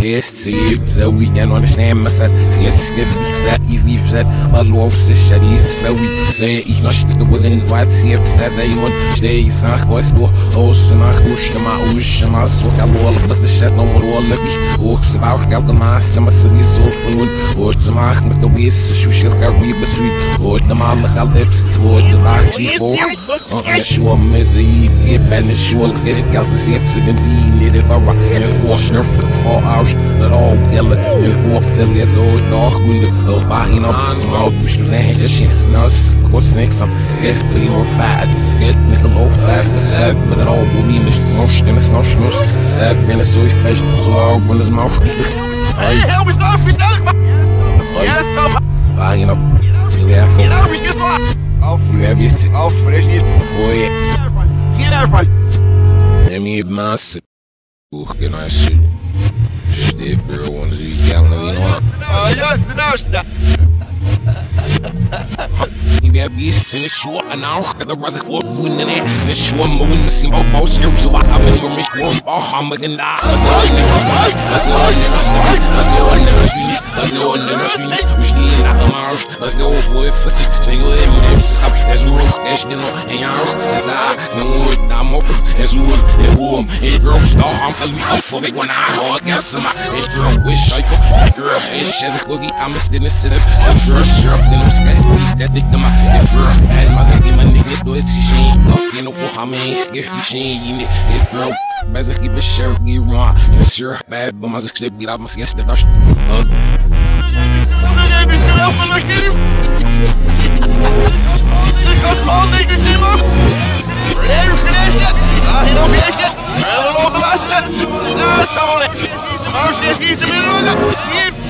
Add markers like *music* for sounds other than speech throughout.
see, so we can understand myself. Yes, stiff, set, if you've said, but low, sister, so we say, ich möchte within what see if says a one, stay, sach, was du, oh, samach, ush, ma, ush, ma, so, gal, all of the shit, no more, all of me, auch, gal, the master, ma, so, so, von, oh, to mach, mit the wiss, so, shall, koş Rokdel Muhtel yazoj Norgul Bahinam Zmaut Müştür nehleşin Nas Kosneksam Geh primo faad Gitmek Loktar Sab Min rogu é misht Nosh Genes nosh nus Sab Min soy fesh Zog Min zmaush Hey, help me, stop, stop! Yes, sir! Bahinam Gelefo Get out, we get Alfred, Alfred, Oi. Get out, right. Let me eat my Porque nós. Shit bro Want ze gaan naar wie nog Ah, yes, the nurse. You got beasts in the short and now the was it what win in it. In the short moon the sim about skills so I remember me war oh I'm again that that's the one never start that's the one never start that's the one never speak that's the one never speak we stehen at the marsh let's go for it for say you in them stop there's no there's no and yeah says I no wood I'm up there's wood the home it grows the harm for we up for it when I hold gas some it grow wish I girl it shit cookie I'm a still sit up the first then I'm sky that dick my if bad mother give my nigga do it she ain't off you know what I mean skip she ain't you need it girl Mas aqui bicho get wrong You sure bad but mas aqui get out all team up. Ready, finish it. Ah, he don't finish it. I don't know the last set. Nah, someone. The mouse is getting the middle of it. Hey, you. Yeah,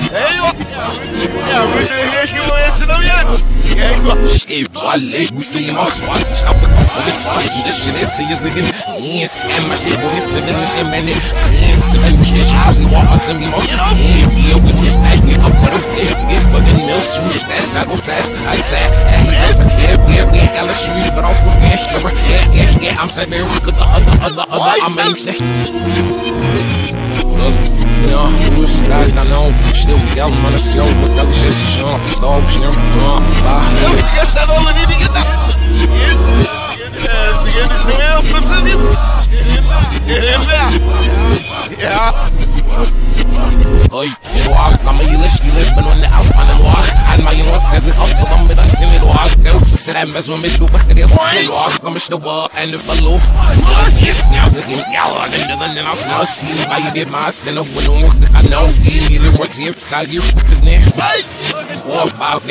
wale, we feel my spot Stop the fuck it, fuck This shit, it's serious again Yes, I'm a shit, boy, it's in the shit, man Yes, I'm a shit, I was walking to me, more Yeah, yeah, with this bag, yeah, Yeah, yeah, yeah, got a shoes, but I'm from cash, yeah, yeah, yeah, I'm saying, man, look at the other, other, other, I'm a shit Ja, hoe is het dan nou? Stil geld, man, is jou, wat dat is, is zo. Stop, snel, ja, bah, nee. Yes, I don't let me get that. Yes, again, there's no else. Flips in you. Get him there. Yeah. Oi, det var alt, når man gilder stille, men Det også så det med som et lopet, det stille lår. Når man står up below. Yes, now it's again, y'all are the other than I'm not seeing why you did my stand up when I'm working. I know you need it works here, side about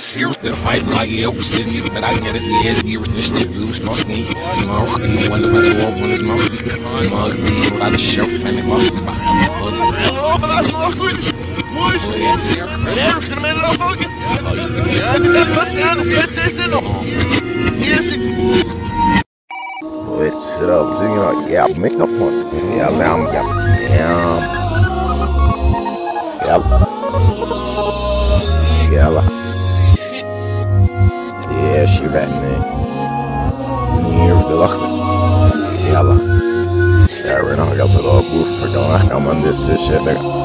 serious to fight like it was city, but I get it, gear with this shit, blue smoke me. My rookie, one of one is my rookie. My rookie, without a shelf, and Hello, but that's not good. Boys. Yeah, we're gonna make it all fucking. Yeah, this is the sound. It's it's no. Yes. What's up? So, you know, yeah, microphone. Yeah, lamb, yeah, yeah. Yalla. Yeah, she ran there. Hier, gelachen. Yalla. Sterren nog als het op boef verdomme kan man dit is shit. Oh,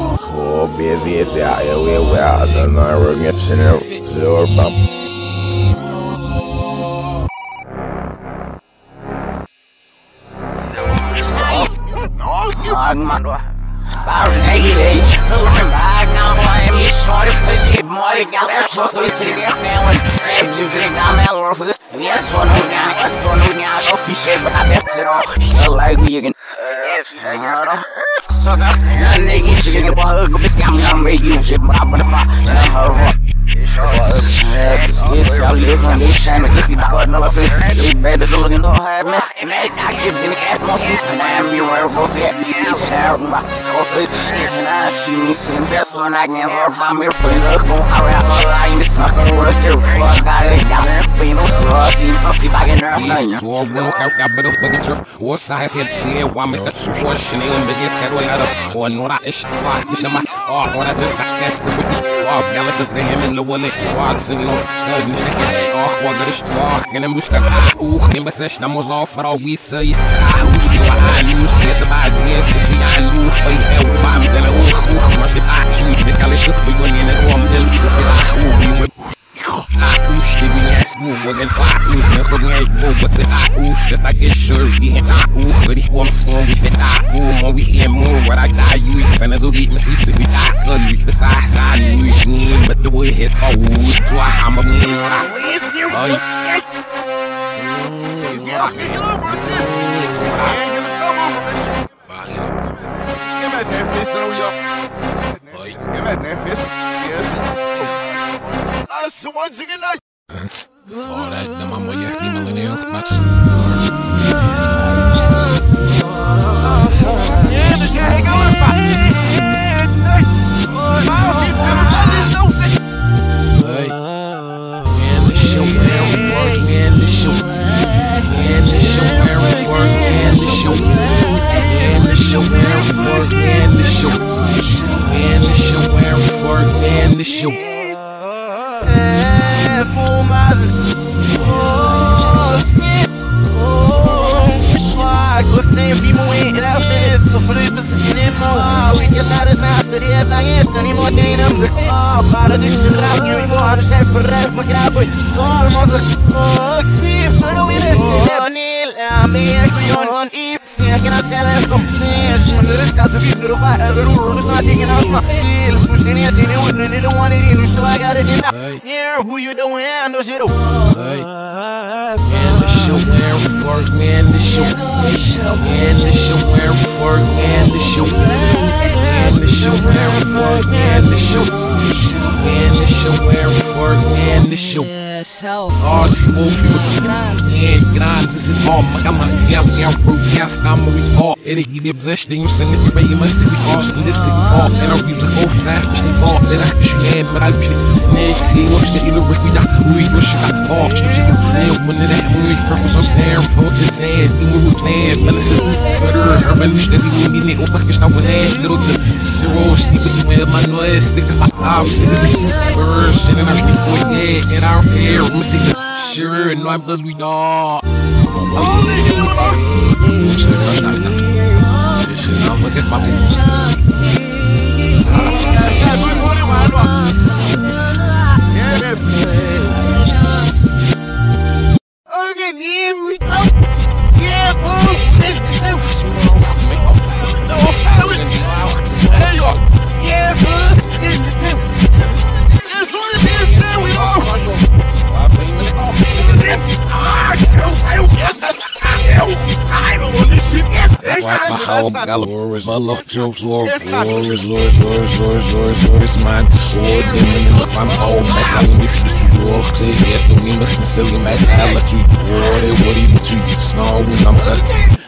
baby, ja, ja, we we are the narrow gaps in it. So, bam. No, you. Agmadwa. Bars negative. Looking back now, I am just short. It says keep money. Got there, so to it's in there. Now, and you think I'm out of for this. Yes, for no now. Yes, for no now. Shit, but I bet it all. Like we can. Got it. Sucker. Nigga shit. But hug. This guy, I'm making shit. But I'm gonna fight. And I hurry it's all your condition, but if you bought no losses, you better go looking to have mess. And I give in the ass most of and I'm your werewolf at me. Get out of my office, and I see me sin. That's when I can't help my mere friend. Look on how I'm lying, this fucking worst too. I got it, got it. We know so I see Buffy back in her skin. So I'm going out, I better fucking trip. What's I said, see, I'm a situation, and I'm busy, said, well, I don't know that issue. Oh, what I do is I ask the wicked. Oh, now it's the him in the wallet. Oh, I'm singing on sudden. Oh, what good is Oh, And I'm just a. ooh, and my session, I'm was off for all we say. I was behind you, said the bad idea. To see I knew, but you have five, and I was, ooh, much the action. The college took me when in the room, they'll said, ooh, we went. Uff, Google and Platus Në për një klubët se a uff Dhe ta ke shërsh dihen a uff Për i kuam sëm vi fin a uff Më vi e mërë What I tell you I finna zo git me si se vi ta këll Vyq me sa sa një një Me të bëj hit fa uj Tua hamë mëra Oj Yemek nefes oluyor. Yemek nefes. Yemek nefes yesu wonzingina all that na mama ya ni millennial much And yeah. digital. Hey. And the show where and the show, and the show where and the show, and the show where and the show, and the show where and the show yourself. Yeah, is i'ma me. You must be i'ma stand. I'm a I'm here, missing the sure, and I'm blessed we know. I'm yeah, yeah, watch my whole gallop. My love jumps Lord, Lord, Lord, Lord, Lord, Lord, Lord, it's mine. Lord, demon, I'm old, man. I mean, this is war. Say, yeah, we must be silly, man. I let you. Lord, what do you do? Snow, when I'm such.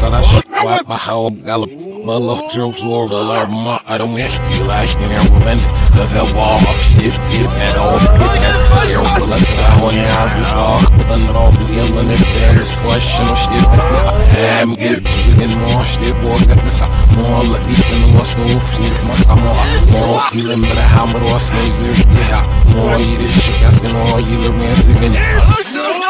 sana wa mahao galo malo jokes or the alarma I don't get you lash in your woman the the wall of shit it at all your blood style on your house is all and all the island is there is flesh and shit damn get in more shit boy got this more like this in the what's no shit I'm all more feeling but how much was this yeah more you this shit asking all you the singing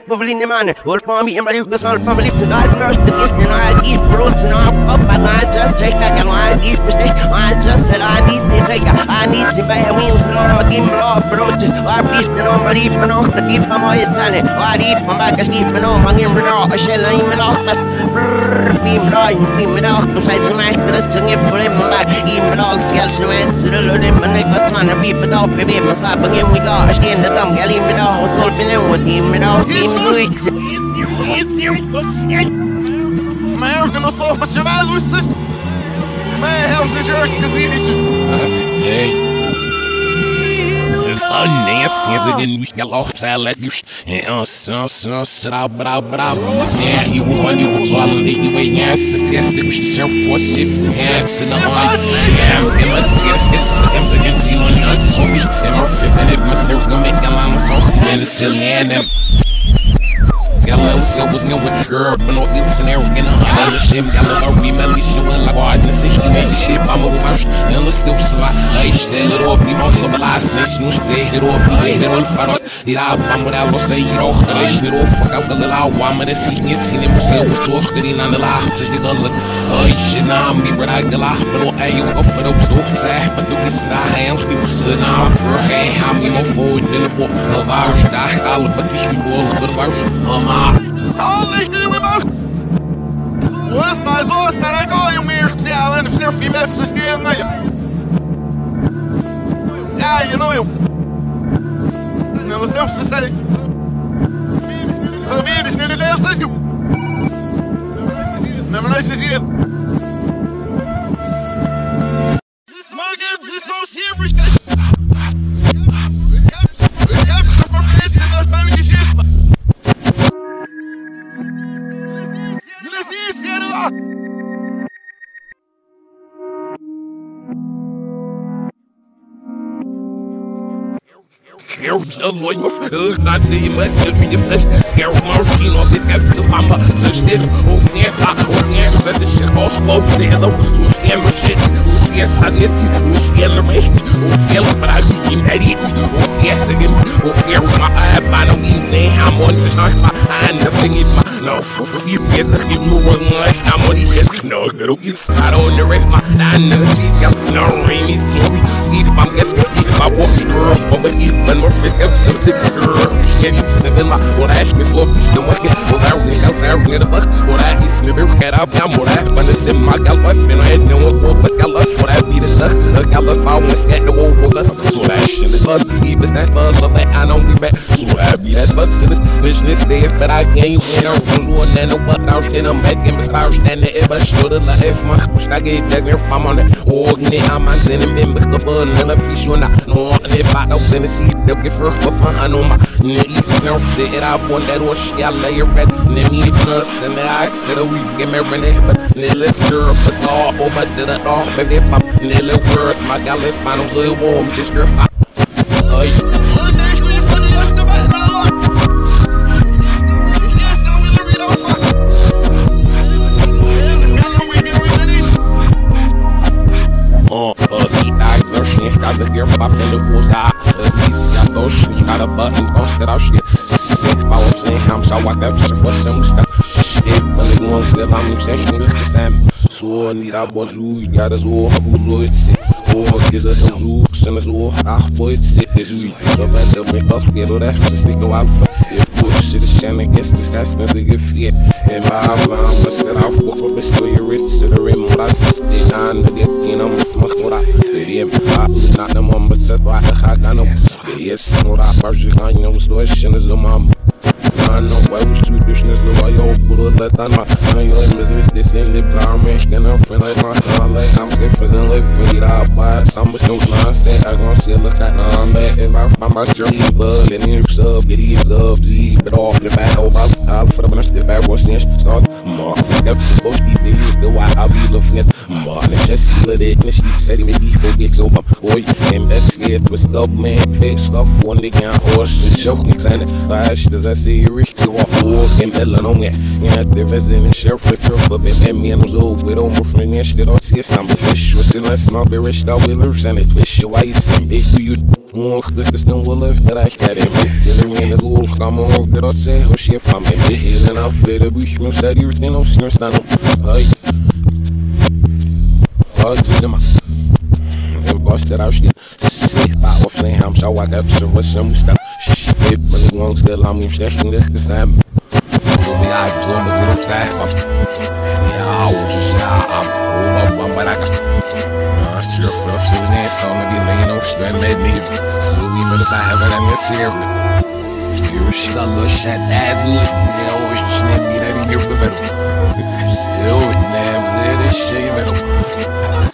probably in the man? What for me and my little small family to guys nurse the gift and I give fruits and I'm up, but I just check that and I give mistake. I just said I need to take I need to buy wheels and I'm a game of approaches. I beat the no money for no the gift from my Italian. I need from back a ski for no money for no a shell I'm in off but beam line, beam it out to fight the match, but it's to give for him back. Even all scales no answer to the limit, and what's man a beep it up, baby, my slap again we got a skin. The thumb, gal, him it all, solving it with him it all, beam weeks. Man, eu não sou uma chamada, vocês. Man, how's we got lost salad, you uh, you want you was all in the way, yeah, success, the wish to for shift, it's in the heart, yeah, and let's see, it's them against you, and us, so we, and our fifth, and it must, there's gonna make a line of song, and it's still, and them. Ela eu was no with girl, but no feels in there in a hundred shit. Ela a remel show like hard and say he made shit. I'm a wash, ela still smart. I still it up, you know, the last night, no say it up, I hit on fire. It up, I'm what I will say, you know, I shit. Off, fuck out the little woman that see it, see them. Say what's off, good? In on the laugh, just the look. Oh, shit, now I'm be right, I get laugh, but oh, you go for those dogs, but do this now, I'm still sitting on for a hey, how me more forward than the Salve, irmãos! Os mais os para agora o meu se alan se fi me se skien na ja. Ja, you know you. Não sei se sabe. Havia is nu de deel 6 joh. Não mais dizer. Muggins is Let's of like my not my shit all spoke there though. So scam my shit, oh, scare sanity, oh, scare the rest, oh, scare, but I scare my eye, don't on the my is my, no, for a few years, I give you one life, I'm on the head, no, girl, get started on the rest, my, no, rainy, see if I walk, girl, over but more fit, episode, girl, shit, you seven, my, what I ask me, slow, you still it, well, I really else, I really the fuck, what I need, snipper, get up, I'm what I, but it's in my gal, wife, and I had no one, but gal, love, what I be the suck, a gal, if I want, scat the wall, us, so that shit is love, even that that I don't so I be that fuck, so this business, day, but I you know, from one, and no, but now, shit, I'm and my stand there, but should have left my, push, I get that, if I'm on it, or, I'm on, the fun, and the fish, you're not, no, and if I don't send a seat, they'll get for, fun, on my, knees, no, shit, I want that, or shit, I lay it red, then me, plus, and I said, we get married, but, let's stir, but all, over, it all, baby, if I'm, nearly word, my gal, if I don't feel warm, sister, I, I was saying, I'm so what that's for some stuff. Shit, won't still, I'm saying, this is Sam. Så ni där bara drog, ja det så har bolaget sitt Och gissa som zog, sen är så ah på ett sätt det sui Så väntar mig bara spel och därför så sticker alfa Jag pushar det känner gäster, stats men det är fel En bara fan, vad ska jag få på bestå i rit Så det rimmar, alltså det är han med det genom smak några Det är det, not the moment, så att jag har ganom Det är snurra, först jag kan stå och känna som mamma I know why we shoot business, look why yo, put a let on my Now you in business, this in the car, man, skin a friend like my nah, like I'm stiff as in live for it, I buy some with no nonsense, I gon' see look at nah, man, if I find my strength, evil, then you sub, get it up, Z, but off the back, I'll, I'll for the minute, step back, what's this, start, mark, that's supposed to be the the why I'll be looking at, mark, and just see it, and she said it, maybe, but get so up, boy, and that's scared, twist up, man, fake stuff, one day, can't horse, and choke, excited, last, does I see you reach to walk walk emellan ånge Jag hade västen en sheriff with her for been med mig och with over from the shit on see some fish. Was in less my be rich dog willers and it fish. You some big you Walk the snow will lift that I got him if you're in the little come on that I say? Oh shit I'm in the hill and I'll fit the bush no said you no snow stand up hey. Oh, to them busted out shit. Sleep out with flame, I'm so I got to some stuff. Shit, but it won't still, I'm stashing this the same. Be of them side. Yeah, I was just, I'm over, but I got. Sure, for the six and so maybe laying on strand made me. So even if I have it, I'm not here. Here she got little shot that good. Yeah, always snap me that in your bed. Yo, name's it, it's shame it.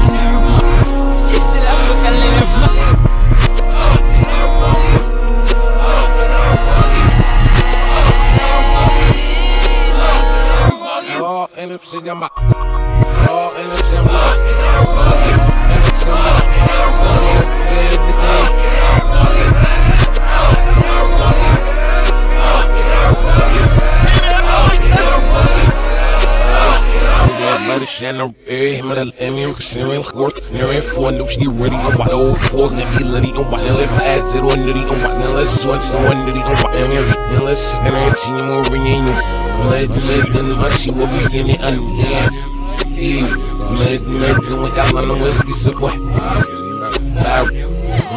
All in city, I'm all in er eh the ability on my left ads it I you. Let let then I see what we in it and yeah. Let let the one that I know is this way.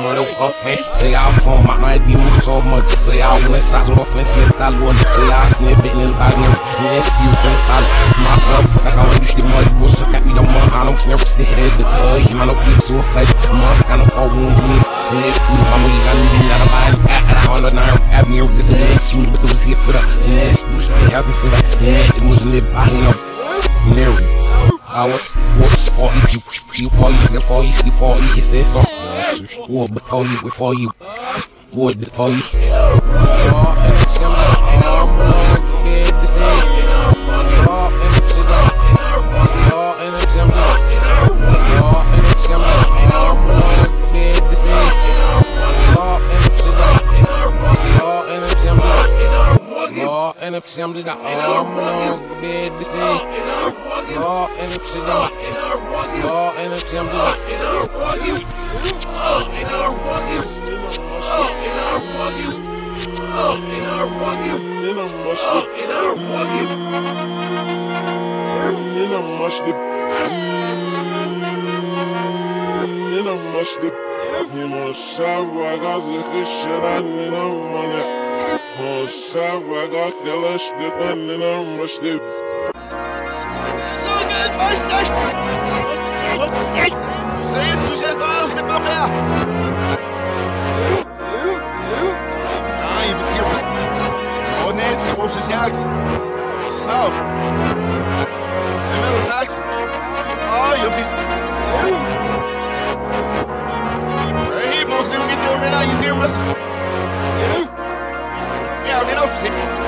Mano, offense, they all from my might be moving so much. They all west side, so offense, yes, I want to say I snip it in the bag. Yes, you can follow my love. Like I used to mud, I don't never stay head the toy. Man, being so flash. Man, I don't all wound me. Let's see, I'm going to get out of mine. I don't know, I'm having you with the next shoot, but was here for the next boost. I seen that. Yeah, it was lit by him. Near I was, was for you, you for you, for you, for you, it's this song. War before you, before you, war before you. If I'm just got arm on the bed this day. Oh, and if she's got Oh, and if I'm just got Sen vedat yavaştı benden almıştı Sujet başlaş Sayın sujet aldı babaya Nein, beziehungsweise. Oh nee, sie ruft sich Jax. Pass auf. Er will uns Jax. Oh, ihr wisst. Hey, Moxie, we get the organizer, you must lives.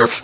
Marine my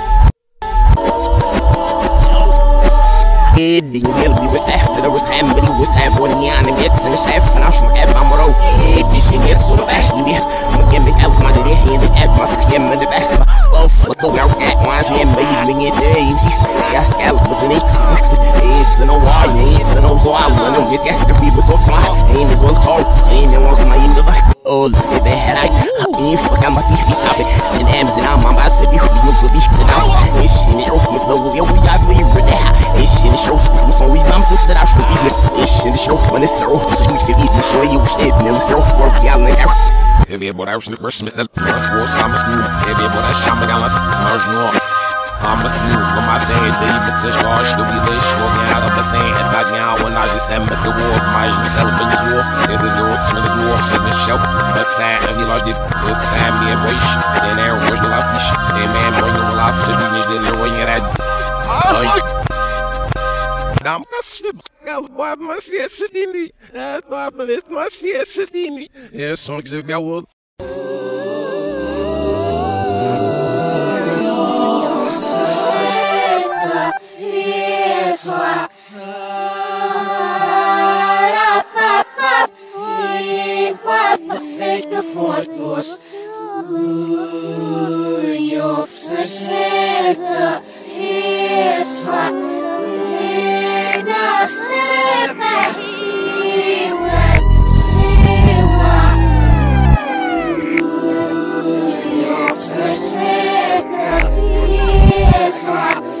the first Smith, that was summer stew. Heavy boy, that shamba got us, smudge no. I'm a stew, when my stand, David says, Gosh, do we lish, go out my day and the Abba skin in the back of the stand, and back now, when I just am at the oh, le her ay Hakkini fuck ama sifi sabi Sin emzin ama ma sebi Huli nubzu bi sinav Eşini şof mızavu ya uyavu yürüde Eşini şof muson uymam sus da raşlu bilir Eşini şof bana saruf Sıçmik ve bitmiş o yuş edinin saruf Kork yalnın kav Heviye bora uçluk başımda Borsamız gibi Heviye bora şambagalas Smajnu war, my celebrate this war, is the zero, smell this war, says the show, but sad, and we lost it, it's time, me a boy, and there was the life fish, and man, boy, no life, so we just did the way you had. Dam kasım, gel babama sesini, evet babama etme sesini. Ya son güzel bir soi. Lekker voortbos, je of ze zitten, is wat. Naast de mij, Yes,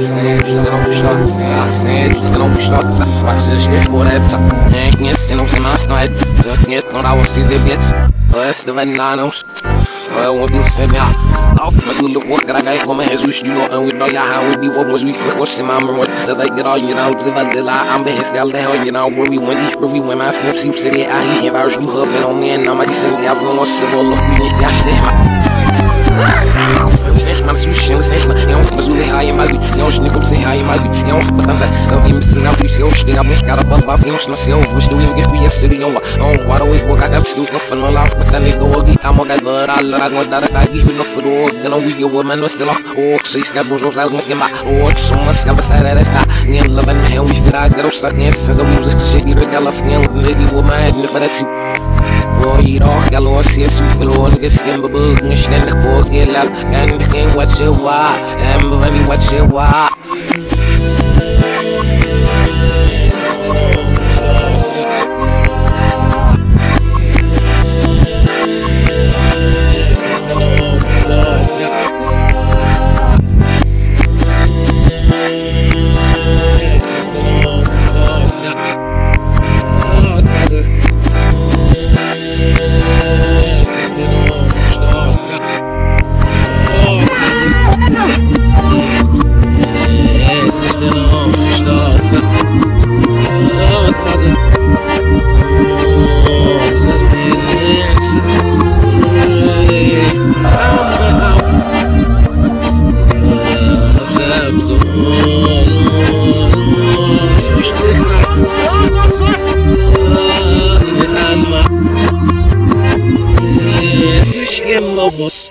yavul. Nanos, well, what you said now? I'll fuck the work that I got for my hands, wish you know, and we know y'all how we do what was we flip, what's in my memory, so they get all, you know, to the lie, I'm the his gal down, you know, where we went, where we went, my snip, sleep, city, I hear, I was you hubbing on me, and I'm send the album, what's the roll of we need, gosh, damn. O leha e magui, eu os nicom se ha e magui, eu os batanza, eu bim se na films na tu im get we yes se eu, oh, what always book I got to no fun la, but then they go agi, I'm a guy that I la go da da gi no we your woman was still oh, se snap nos os algo que ma, oh, so mas can passar esta, nem love and hell we fit I get us like yes, so we just shit you. dela fnel, woman, ne parece Boy, doch, galor, se su verloren, geskin bebugen, ständig vorgelal, anything what you want, and baby what you want. Lobos.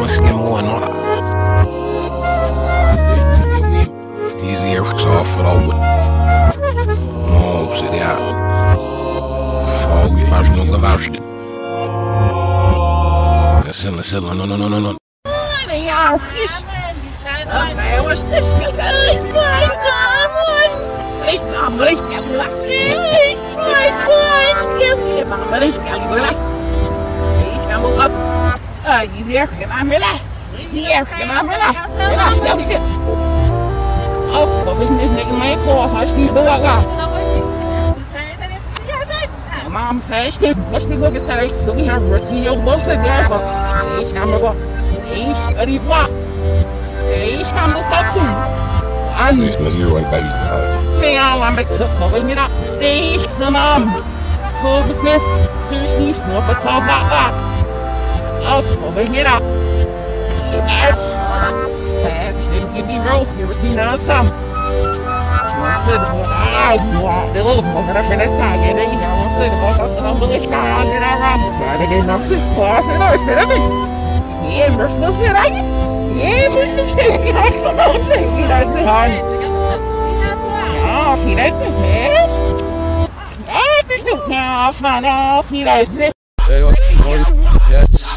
ban mas gemoen ora. Deze hier zo verlopen. No, seria. Fogo e mais nunca vais. Listen, listen, no, no, no, no, no. Naam. Ik nam me niet aan last. Ik was blind. Ik Ah, die is hier. Ik nam me last. Die is hier. Ik nam me last. Relax, dat is het. Oh, wat is dit niet mijn voor? Als niet doorgaan. Mom says she must be looking at it, so we have written your books again. But stage number stage thirty block. Stage number two. And Is met hier een beetje thing I'm going it up. Stage some um. So the Smith, Stage Smith, no, but all about that. Going it up. Sash. Sash, didn't give me rope. You ever seen that some? said, ah, de little fucker up in that time, and then you know what I'm saying, the fuck I'm bullish guy out there, I'm trying to get enough to pass it out, instead of me. Yeah, Muslim said, I yeah, Muslim said, you know, come on, say, you know, say, hi. Oh, he doesn't have. Oh, this is now, find out, he doesn't.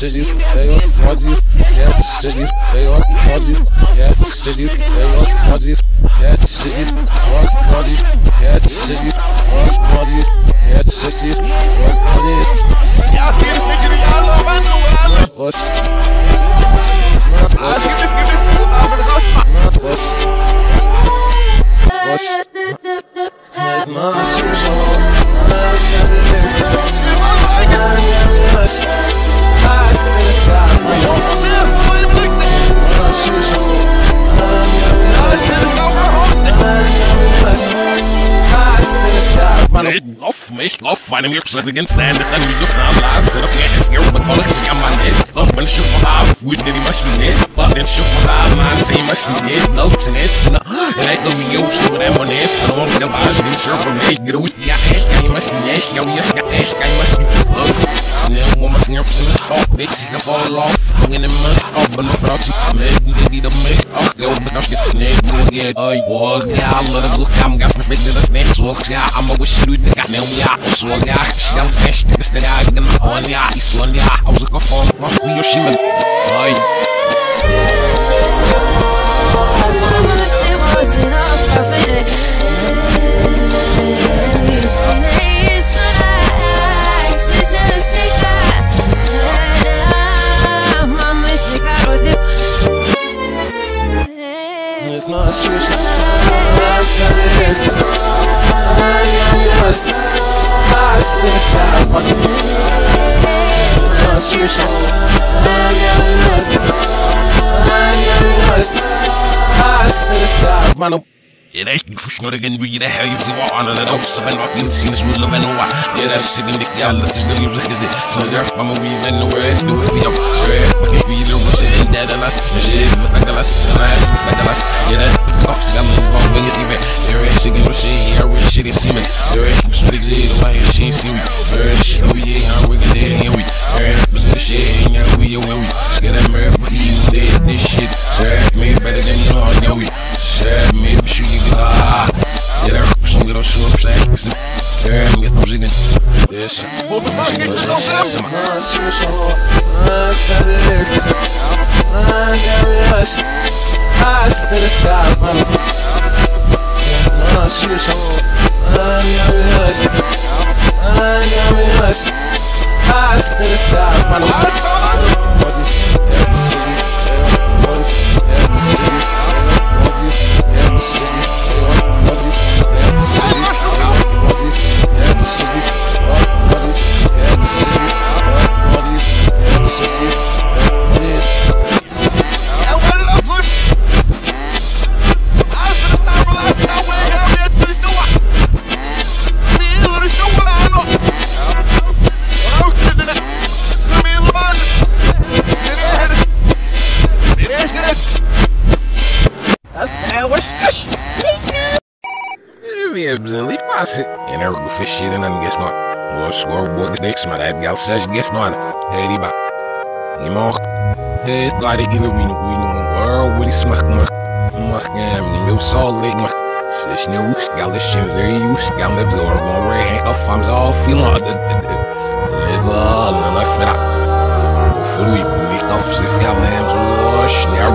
Hey, oh, yeah, says you, hey, oh, want you, yeah, says you, hey, oh, want you, yeah, says you, hey, want you, yeah, says you, want, want you, yeah, says you, want, want you, yeah, says you, want, want you, Ja, hier is niet jullie aanloop aan doen, weil mir ich stand, dann wie du von Last, oder ist nur mit voller Mann ist. Doch man schiff mal auf, wo die must be nest, but then schiff mal auf, man say must be dead, love to net, so and I know me you should with on it, so on the bars, them sure from me, out, yeah, I must be nest, yeah, yes, I must be Snel om mijn snurps in de stop, ik zie er vol off. Hang in de munt, op en de fractie. Met niet die de mist, ach, yo, ben als je nee, doe ik Oi, wow, ja, let it look, I'm gas me fit in the snake, so ja, I'm a wish you got me, ja, so ja, snel snatch, dit is de ja, ik ben on, ja, ik swon, ja, I was a gefon, wacht, wie je shimmer, oi. It's Mano, Ja, det er ikke for snorrigen vi det her i var andre der også men nok ikke sin så love no wa ja der sig ikke ja der sig det lige så så der mamma we even know where it's do for you so but if we do what in that the last the last last the last ja der off scam go when you even there is sig no shit here we shit is semen. There is so the day the way she see we. There shit we yeah we get there here we there is the shit yeah we when we. Get that mer we this shit. So me better than you know we. Shit, maybe shoot you ah. Ja, daar is nog weer een soort vlek. Ja, met nog zingen. Dus. Op de bank is het nog hem. Evidently maar dat gal says guess not. Hey, die ba. Je mag. Hey, het gaat ik in de wien, wien, waar wil je smak, mak. Mak, ja, niet meer zal lig, mak. Zes nu woest, gal de shit is er, je woest, gal de bezorg, maar waar hij af, I'm all feeling hard. Live all, en dan verder. Vroeg, niet af, ze zo, snel.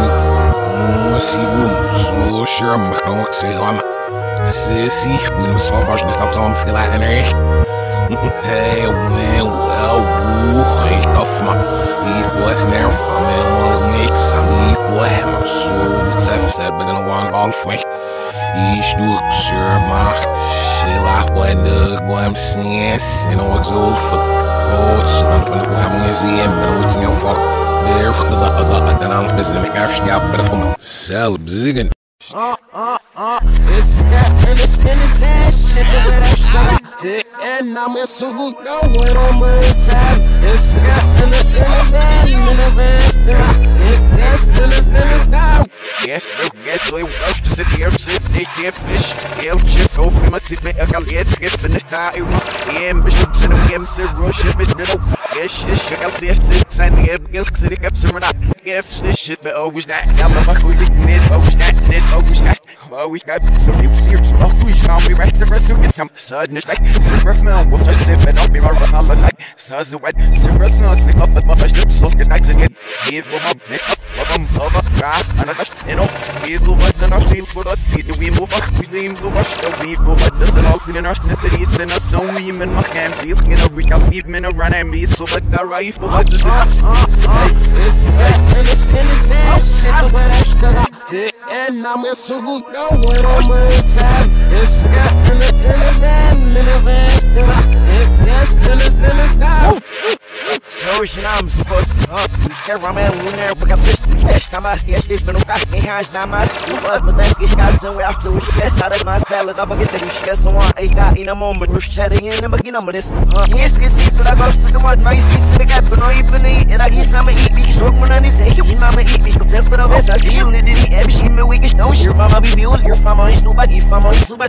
Zie hoe, zo, zeggen, maar. Sissy, we must up so I'm still out in. Hey, well, well, woo, hey, off my leave boys now from me on the mix. I need boy, my soul, self said, but then I want all for me. Ich du, sure, my shit, like, boy, the boy, I'm seeing, and I'm old for. Oh, it's I'm gonna go have my Z and I'm on fuck. There, the other, then I'm busy, make our shit, but I'm sell, zigging. Uh, that and it's in his ass shit the way that shit and I'm a sugu go when I'm with time. It's that it's in his ass in the van. It's in his in his go. Yes, yes, we rush to sit here, sit, they can't fish. Yeah, chip over my tip, I got yes, skip in the time. Yeah, ambition to the game, sit, rush, if it's little. Yes, shit, shit, I'll see it, sit, sign the air, gilk, sit, it, caps, and Yes, this shit, but always that. I'm a fuck with it, always that, it, always that. Always got some new serious, oh, we found me right, the rest of it, some sudden, like, silver film, we'll just sip it up, be my rough, I'm like, says the wet, silver sun, sick up, my ship, so good nights again. Give them up, make up, love them, love up, cry, and I touch, you know, give the what, and I feel for us, see the we move up, we seem so much, the we go, but this is all feeling our necessities, and us, so we in my camp, deal, you know, we can see, men, run and be, so, but the right, but what does it, It's that and it's in his ass shit the way that shit and I'm a go when I'm with time. It's that and it's in his van, in his van. Yes, in his in his go. Nam supposed to Quero ramen lunar Porque vocês Esta mais que este Mas nunca na mais Uma mudança que escassam É alto Esquece Nada de mais Ela dá baguete Esquece uma Eita E na mão Mas cheira E na bagina Mas this E esqueci Toda gosto De modo Mais esqueci De gap Não ir para nem Era aqui Sama eat me Stroke Mano nem sei E mama eat me Com tempo Para ver Se a feel Ne diri É bichi Me weak Não Your mama be viol Your fama Is nobody Your fama Is super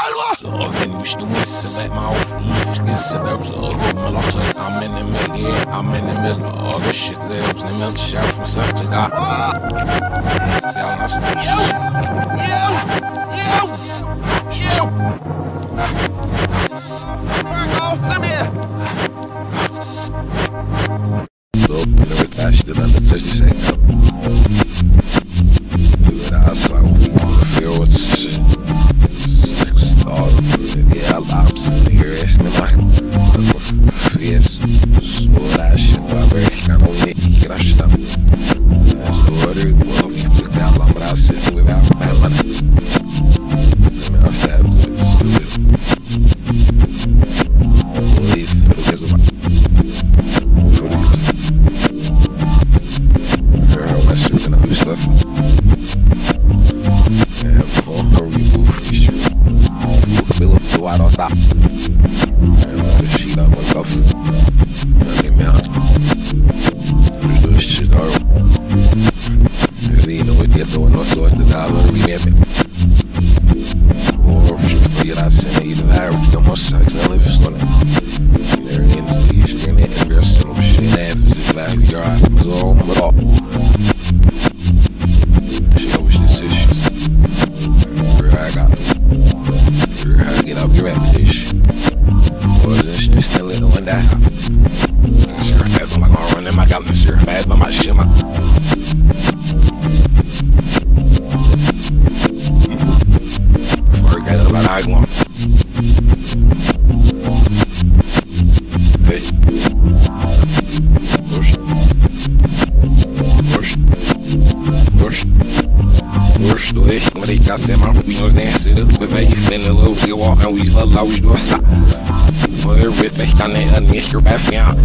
Organ used to whistle at my off Iflis Those organ mulatto I'm in the middle yeah, I'm in the middle Organ shit lives in the middle Shout from such to die Down us You You You You Back off to me never fashion that I'm such a verlauws doorstaan. Maar weet ik kan niet een meester bij van.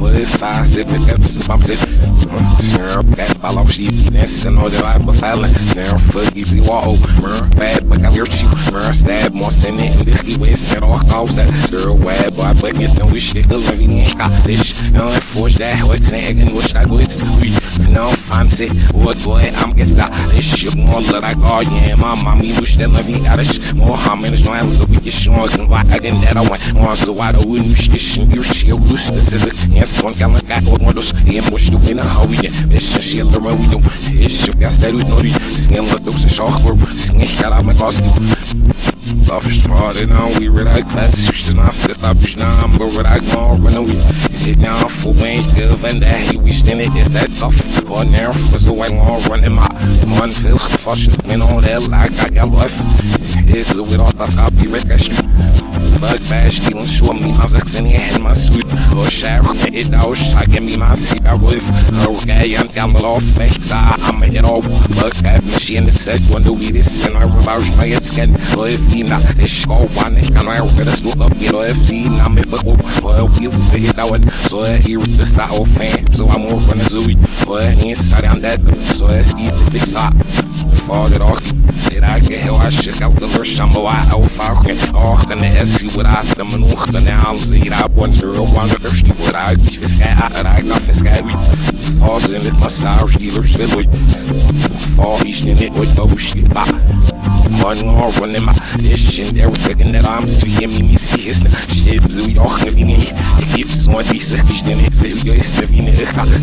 Maar if I sit with them, some bumps it. Snare that follow sheep, that's an order I befallen. Snare foot gives you all, mer, bad, but I hear you, mer, stab, more sin it, and this give way, set off, cause that. Stir web, boy, but get no wish, a living in Scottish. No, I force that, what's and wish I go, it's. No, fancy, what boy, I'm get that. This shit, more I go, yeah, my mommy wish that living got us. More harmonious, no, I was a showing, and why I get that I went, more gallon, got one of those, yeah, mush the winner, how we get, this shit, the we do, this shit, got that, we know, skin look, those are shark, skin, got out my costume. Love is smarter now, we read I class, switch now, set up, push now, I'm over, I go, run away. Hit down for Wayne, give and that, he wish then it is that tough. Or now, for so I won't run in my one feel, and all that, like I got life. It's a with all that's I'll be street. Bug bash, stealing, show me my sex in your head, my suit. Or shower, it out, I give me my seat, I roof. Oh, okay, I'm down the law, facts, I, I'm it all. Bug that machine that said, one do we this, and I reverse my skin. Or if he not, it's go one, ich kann auch wieder das look up, you know, if he not me, but or we'll say it out. So I hear the style fan, so I'm over on the zoo. Or inside on that, so I see the big sock. It off. Did I get hell? I shook out the lurch. I'm a wild out falcon. Oh, gonna SC what I and walk the now. See, I wonder, I wonder she would I be this guy. I got this guy. Pause in it, massage dealers. Fall each in it with those shit. One I'm seeing me, me see his shit. So we all can be me. Keeps on these fish in it. So you is living it.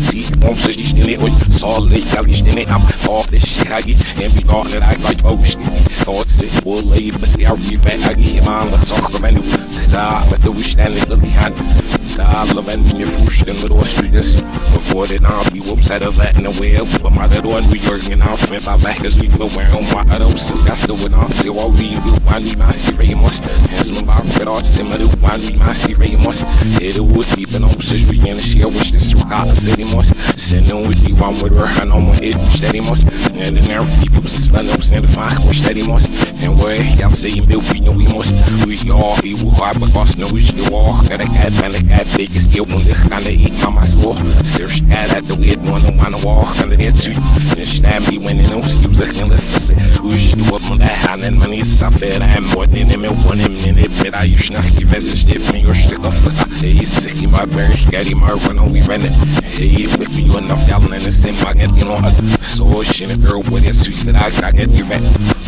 See, mom says she's in it with solid. Galley's in it. I'm all this shit I get. And we thought that I like, oh shit. Thoughts it will lay, but see, I read back. I get him on. Let's talk about it. Cause but the wish that little behind. I love and when you're pushed in the door street. Before that, I'll be whoops out of that in the way. But my little one, we working off. And my back as we go wearing my other. So that's the one I'm say what we do. Why we my much. Hands my bar, but all similar. Why we my much. It would be, but no, since we in the share, wish this rock city much. Sending with you, I'm with her. I know my head, steady much. And then there are people spend up, send the fine, wish steady much. And where y'all say you we know we must. We all he will hard, but boss no wish to walk. Got a cat, man, a cat, big as still when they kinda eat on my school. Search cat at the weird one, I wanna walk under that street. And stab me when they don't excuse the can lift. Wish you up on that hand and money safir I'm more than him and one him in it, but I used to give as a stiff me or stick up. Hey, sick my berry, scary, my run on we ran it. Hey, with me, you enough down in the same market, you know. So, oh, she a girl with a sweet that I got get given.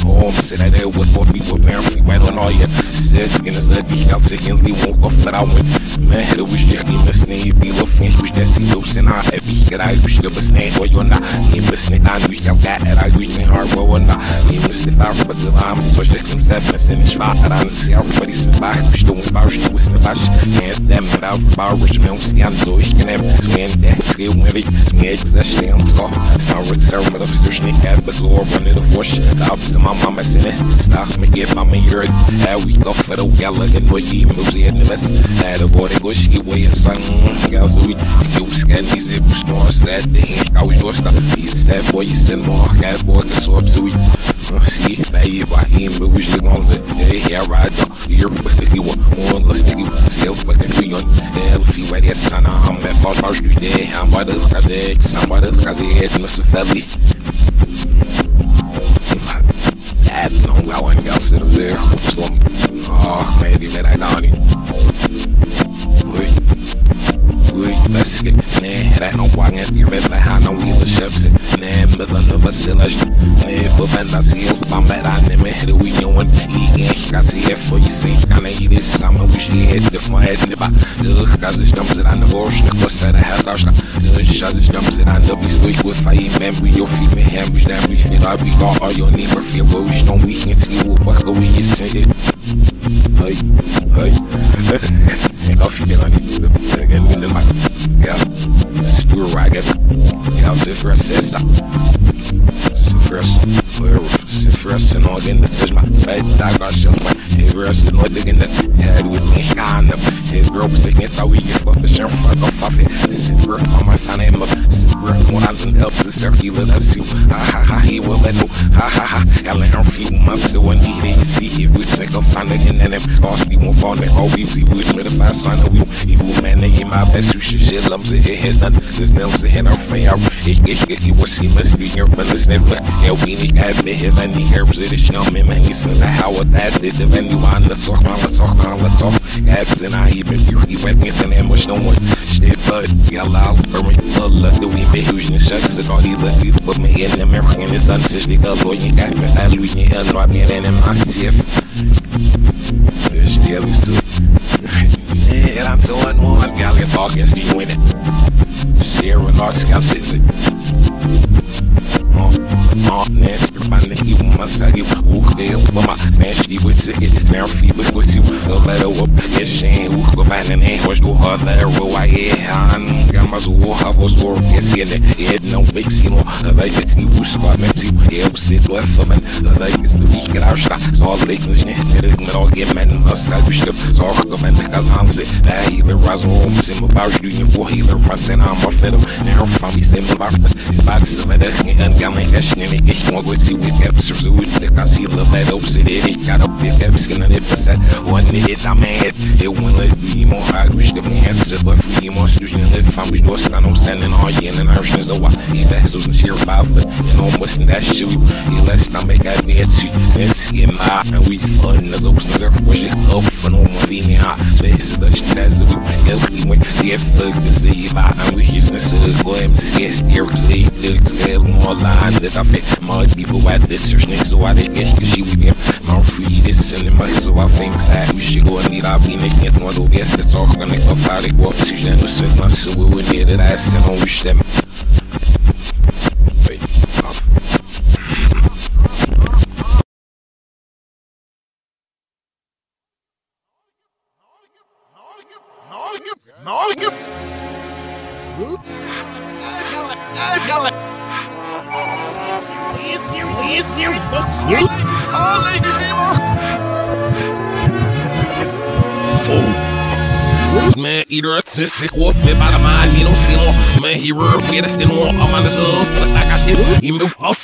Oh, said I there with what people playing free right on all yet. Says, skin is a deep out, secondly, won't go for I went. Man, it was just me, Miss Name, be little French, which that see those and I heavy. Get I wish to listen, or you're not. You listen, I wish I got it, I wish me hard, well, or not. You must if I was the line, so just some seven, and it's fine. I don't see everybody sit back, estou embaixo de você baixo. É dem bravo bauers meu se an so ich genem swing der skill when we swing existing so now with server of the sneak at the door when it force up some mama sinest stop me give me heard how we go for the and what you moves in the best at a boy go and son gals we you scan it was no that the hand I was your stuff he said boy you send more got boy the so up so we see baby by him but we should go to hey yeah right you're with you one let's take you see what the on hell see where the sun I'm at fault march du day I'm by the cadet I'm by the cadet Mr. Felly that long I went got sit up there so oh man you made I down Wait, wait, let's get nah, that no wang at your bed behind no wheel of ships. Nah, middle of a sillage nah, but when I see it I'm at I know when he ain't got see it for you I this summer. We should hit the fun the back. Ugh, that I know worse the course that I have lost ugh, shaz it's dumb that I know we speak with I remember your feet me hand we stand we feel I be gone all your neighbor feel what we know we can see what what go we sing it hey hey af je dan niet. Ik heb niet maar ja, stoer waar ik het. Ja, ze first stop. Ze first, ze first en al in is maar feit daar kan je maar. Hey, first en al in het head with me gaan up. Hey, girl, zeg net dat we je fuck the sheriff fuck off of it. Sit work on my fan him up. Sit work on hands and help the surf he let us see. Ha ha ha, he will let know. Ha ha ha, I let her feel my soul and he didn't see it. We take a fan again and them cost we won't fall in all we see, we with a fast sign of you. Evil man, they in my best you should shit lumps it hit none. This nails it hit our fire. Ich ich ich ich was he must be but listen if yeah we need me here and the herbs it is young man he said how what that the venue on let's talk on let's talk on let's talk. Abs and I even you he went with an ambush no one. Stay bud yeah loud for me love the we be huge and shucks and all he let you put me in. American and done since the girl you got me. I lose me and not me *laughs* and my CF There's the other suit Yeah, I'm so unworn, gal, get talk, yes, you win it. Sierra Large, gal, six it. Oh, uh. Nasty, my nigga, you. must say you, ooh, hell, but my nasty with it, now feet with you, the letter up, yes, Shane, ooh, go back and then, what's the hard letter, well, I, I got my soul, I was war, yes, yeah, yeah, no, big, you know, like, it's you, spot, man, you, yeah, sit, left, man, like, it's the week, out, shot, so all the legs, and it's, med all get men, a we should, so all the men, cause I'm sick, that healer, rise, home, sim, about you, boy, healer, my son, I'm a fiddle, now, from me, sim, about the body, so, and, and, and, cash in it, ich mag with you with episodes of it, the casi love that up, sit it, got up, it, every skin on it, percent, one minute, I'm mad, it won't let me more hard, wish the man, sit, but free, more student, and live, I'm with your son, I'm sending all you in, and I'm just the why, he vessels and about, but, you know, I'm missing that shit, he lets not make that bad shit, since he and my, and we fun, the looks, and therefore, she up, for no more, be me hot, space, the shit, the we, we went, see if, fuck, the see, I, and we just, and so, go ahead, see, scared, see, looks, more line, that I fit, my people, I did, search, niggas, so I get, you, she, we get, my free, this, and the money, so I think, that we should go and need, I'll be, nigga, get one, of yes, that's all, gonna, go, they see, then, the sick, my, so we would need it, I said, on, wish them, Eater, sick wolf, me by the mind, me no skill on. Man, real, get us in on. This up, but like I still, even though I'll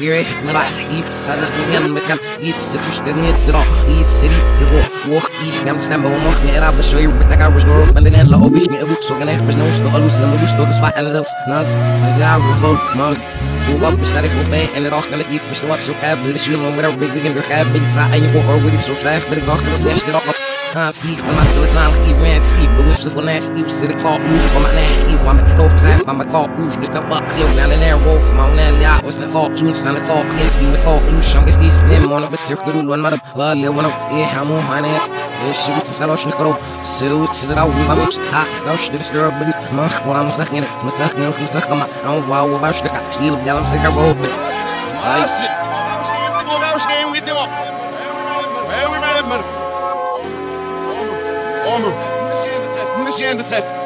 i wo fear na ba i sadas du yan mit kan i sikus des net dra i city sigo wo i nam stem bo mo ne ra ba shoy bet ka was door and then la obi ni abu so gane bes no sto alus na bu sto spa en das nas ja wo mo وباب بشترك وباقي اللي راح قال لك مش نوقف شو كاب زي شو من ورا بيجي جنب كاب بيجي ساعة أي بوكر ودي شو سايف بدك راح كده فلاش تراقب ها سيك ما تقولش نعرف كيف ما سيك بوش صفر ناس كيف سيرك فوق روح وما ناحي وما كتوب زاف ما مكوب روش نكبق يو يعني نير ووف ما هنا اللي عاوز نفوق جون سنة فوق يسلي نفوق روش عم قصدي سنم وانا بس يخدروا الوان مرب غالي وانا ايه حمو هانيس الشروط سلوش نكروب سلوت سدراو ما مش ها روش درس درب بدي ما وانا مستخنين مستخنين مستخنين او واو واش لك ستيل بيلا مسكر بوب Omur. Omur.